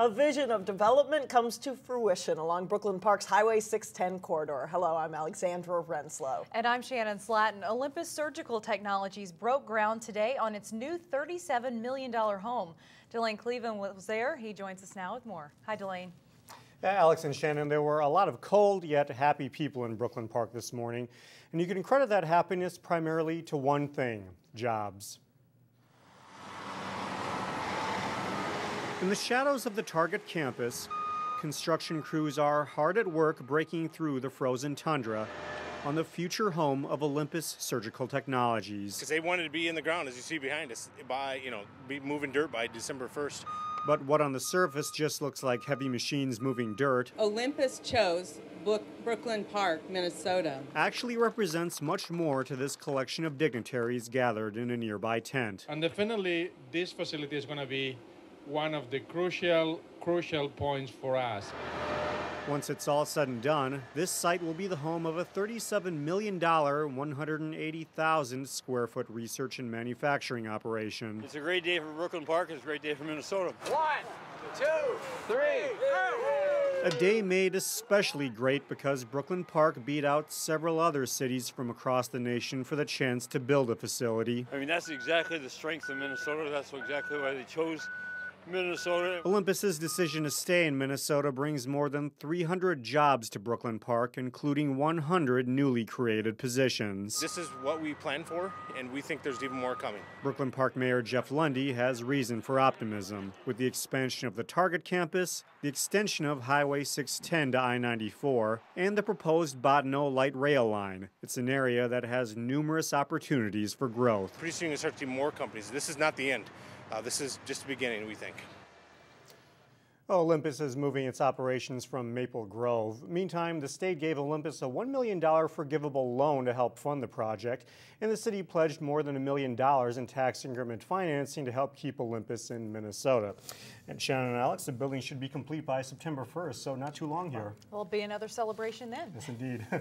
A vision of development comes to fruition along Brooklyn Park's Highway 610 corridor. Hello, I'm Alexandra Renslow. And I'm Shannon Slatton. Olympus Surgical Technologies broke ground today on its new $37 million home. Delane Cleveland was there. He joins us now with more. Hi, Delane. Yeah, Alex and Shannon, there were a lot of cold yet happy people in Brooklyn Park this morning. And you can credit that happiness primarily to one thing jobs. In the shadows of the Target campus, construction crews are hard at work breaking through the frozen tundra on the future home of Olympus Surgical Technologies. Because they wanted to be in the ground, as you see behind us, by, you know, be moving dirt by December 1st. But what on the surface just looks like heavy machines moving dirt Olympus chose Brooklyn Park, Minnesota. actually represents much more to this collection of dignitaries gathered in a nearby tent. And definitely, this facility is going to be one of the crucial, crucial points for us. Once it's all said and done, this site will be the home of a $37 million, 180,000 square foot research and manufacturing operation. It's a great day for Brooklyn Park. It's a great day for Minnesota. One, two, three. A day made especially great because Brooklyn Park beat out several other cities from across the nation for the chance to build a facility. I mean, that's exactly the strength of Minnesota. That's exactly why they chose Minnesota. Olympus's decision to stay in Minnesota brings more than 300 jobs to Brooklyn Park, including 100 newly created positions. This is what we planned for, and we think there's even more coming. Brooklyn Park Mayor Jeff Lunde has reason for optimism. With the expansion of the Target campus, the extension of Highway 610 to I 94, and the proposed Bottineau light rail line, it's an area that has numerous opportunities for growth. Pretty soon you'll start to see more companies. This is not the end. Uh, this is just the beginning, we think. Well, Olympus is moving its operations from Maple Grove. Meantime, the state gave Olympus a $1 million forgivable loan to help fund the project, and the city pledged more than a million dollars in tax increment financing to help keep Olympus in Minnesota. And Shannon and Alex, the building should be complete by September 1st, so not too long here. There'll be another celebration then. Yes, indeed.